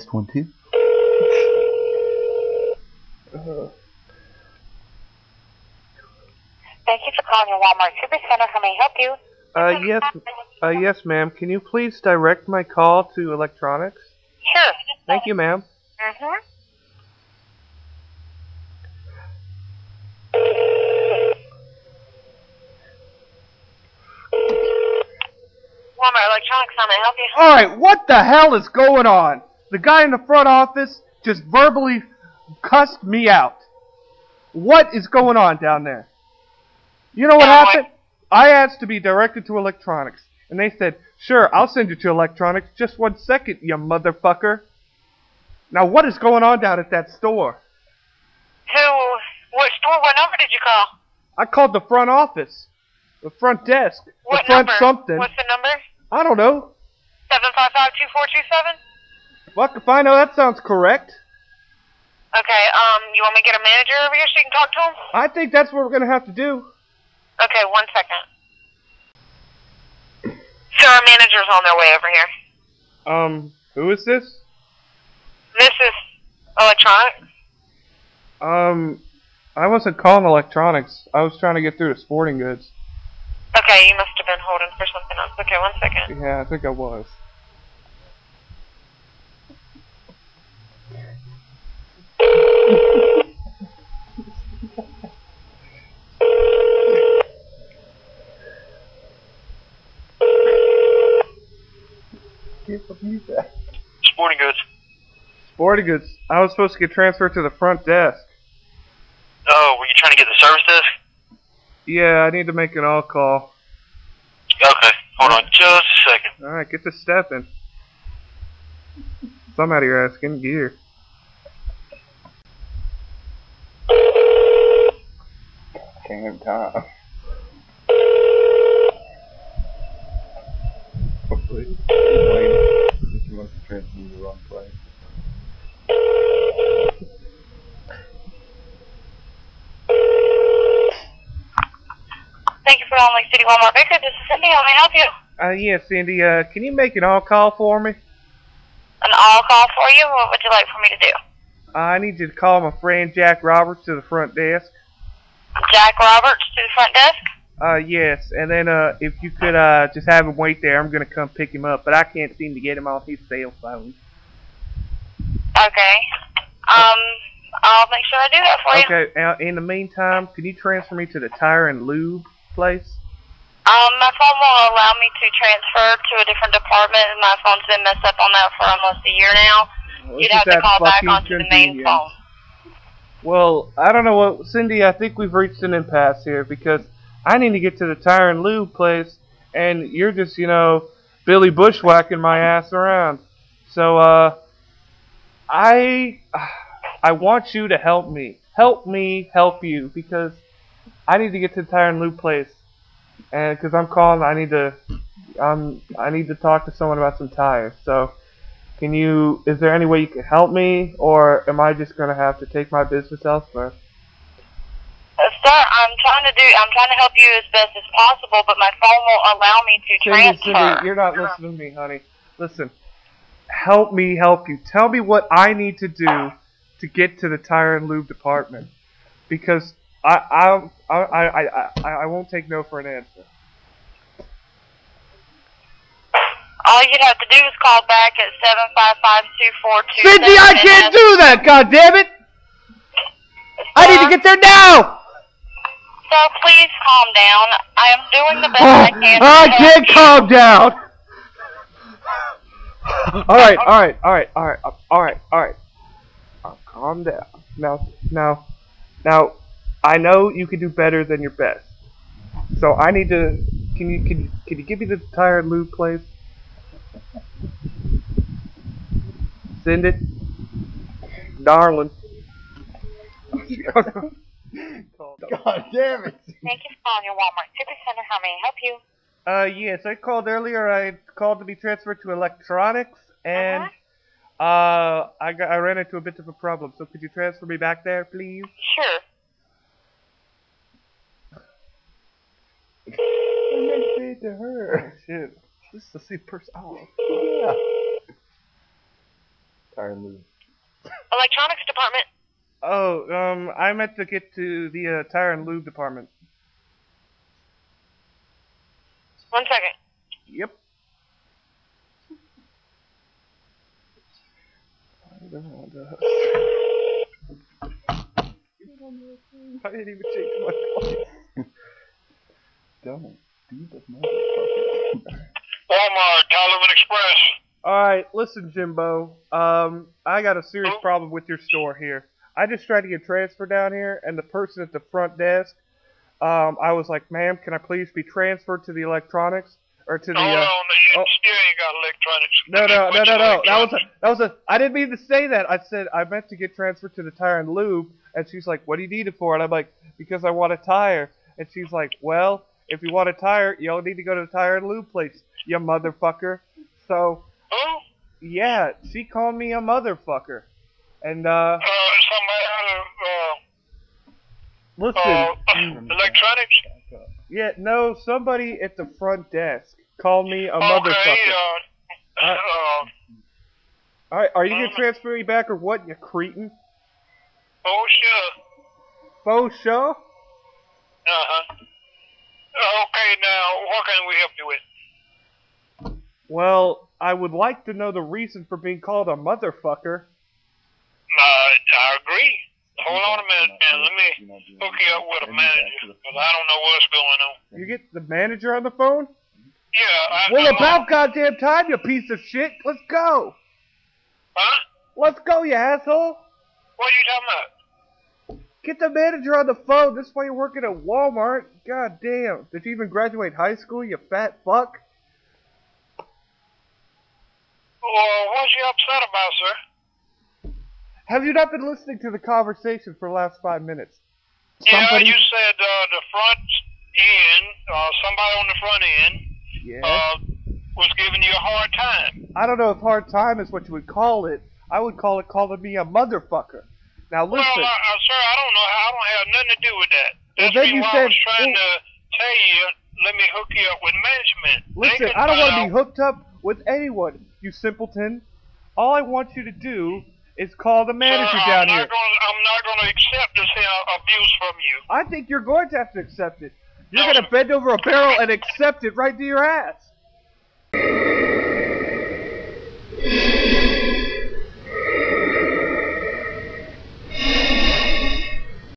Test one two. Thank you for calling your Walmart Supercenter. How may I help you? Uh, yes, uh, yes, ma'am. Can you please direct my call to electronics? Sure. Thank you, ma'am. Mm-hmm. Walmart Electronics, how may I help you? Alright, what the hell is going on? The guy in the front office just verbally cussed me out. What is going on down there? You know what Yeah, happened? I asked to be directed to electronics, and they said, sure, I'll send you to electronics. Just one second, you motherfucker. Now, what is going on down at that store? Who, what store, what number did you call? I called the front office, the front desk, What the front number? something. What's the number? I don't know. 755-2427? Fuck if I know that sounds correct. Okay, um, you want me to get a manager over here so you can talk to him? I think that's what we're gonna have to do. Okay, one second. So our manager's on their way over here. Um, who is this? This is electronics. Um, I wasn't calling electronics. I was trying to get through to sporting goods. Okay, you must have been holding for something else. Okay, one second. Yeah, I think I was. Sporting goods. Sporting goods. I was supposed to get transferred to the front desk. Oh, were you trying to get the service desk? Yeah, I need to make an all call. Okay, hold on just a second. All right, get to stepping. Somebody your ass in gear. Can't have time. Hopefully, Wayne, if you must have transferred to the wrong place. Thank you for calling Lake City Walmart Baker. This is Cindy. How may I help you? Uh, yeah, Cindy. Uh, can you make an all call for me? An all call for you. What would you like for me to do? I need you to call my friend Jack Roberts to the front desk. Jack Roberts to the front desk. Uh, yes, and then uh, if you could uh just have him wait there, I'm gonna come pick him up, but I can't seem to get him off his cell phone. Okay. Um, I'll make sure I do that for you. Okay. In the meantime, can you transfer me to the tire and lube place? Um, my phone won't allow me to transfer to a different department. and My phone's been messed up on that for almost a year now. You'd Isn't have to call back onto the main phone. Well, I don't know what, Cindy. I think we've reached an impasse here because I need to get to the tire and lube place, and you're just, you know, Billy Bushwhacking my ass around. So, uh, I, I want you to help me. Help me help you because I need to get to the tire and lube place, and because I'm calling, I need to, um, I need to talk to someone about some tires. So. Can you? Is there any way you can help me, or am I just gonna have to take my business elsewhere? Uh, sir, I'm trying to do. I'm trying to help you as best as possible, but my phone won't allow me to transfer. Cindy, you're not listening to me, honey. Listen, help me help you. Tell me what I need to do to get to the tire and lube department, because I I I I I, I won't take no for an answer. All you'd have to do is call back at seven five five two four two. Cindy, I can't do that. God damn it! I need to get there now. So please calm down. I am doing the best Oh, I can. I can't calm down. all right, all right, all right, all right, all right, all right. Calm down. Now, now, now. I know you can do better than your best. So I need to. Can you can you can you give me the tire and lube, please? Send it, darling. God damn it! Thank you for calling your Walmart Supercenter. How may I help you? Uh, yes, I called earlier. I called to be transferred to electronics, and uh, I got I ran into a bit of a problem. So could you transfer me back there, please? Sure. I meant to say it to her. Shit, this is the same person. Oh, Yeah. Tire and lube. Electronics department. Oh, um, I meant to get to the uh, tire and lube department. One second. Yep. I don't want to. I didn't even change my voice. Don't be the motherfucker. Walmart, Tire and Lube Express. Alright, listen, Jimbo. Um, I got a serious problem with your store here. I just tried to get transferred down here, and the person at the front desk, um, I was like, ma'am, can I please be transferred to the electronics? Or to the, Hold uh, on, you oh. still ain't got electronics. No, no, no, no, no. That was a, that was a. I didn't mean to say that. I said I meant to get transferred to the tire and lube, and she's like, "What do you need it for?" And I'm like, "Because I want a tire." And she's like, "Well, if you want a tire, you'll need to go to the tire and lube place, you motherfucker." So Who? yeah, she called me a motherfucker, and uh, Uh, somebody out of, listen, uh, uh, electronics? Yeah, no, somebody at the front desk called me a Okay, motherfucker. uh, Uh, uh, All right, are you gonna um, transfer me back or what, you cretin? oh, sure. Faux show? Uh-huh. Okay, now, what can we help you with? Well, I would like to know the reason for being called a motherfucker. Uh, I agree. Hold on a minute, man. Let me You're not doing hook you up with a. Manager, because I don't know what's going on. You get the manager on the phone? Yeah, I Well, about goddamn time, you piece of shit. Let's go. Huh? Let's go, you asshole. What are you talking about? Get the manager on the phone. This is why you're working at Walmart. God damn. Did you even graduate high school, you fat fuck? Well, what's you upset about, sir? Have you not been listening to the conversation for the last five minutes? Yeah, you said uh, the front end, uh, somebody on the front end, Yeah. uh, was giving you a hard time. I don't know if hard time is what you would call it. I would call it calling me a motherfucker. Now listen. Well, uh, uh, sir, I don't know. I don't have nothing to do with that. Well, That's then you why I was trying well- to tell you, let me hook you up with management. Listen, I don't want to be hooked up with anyone, you simpleton. All I want you to do is call the manager Sir, down here. Gonna, I'm not going to accept this abuse from you. I think you're going to have to accept it. You're No. going to bend over a barrel and accept it right to your ass.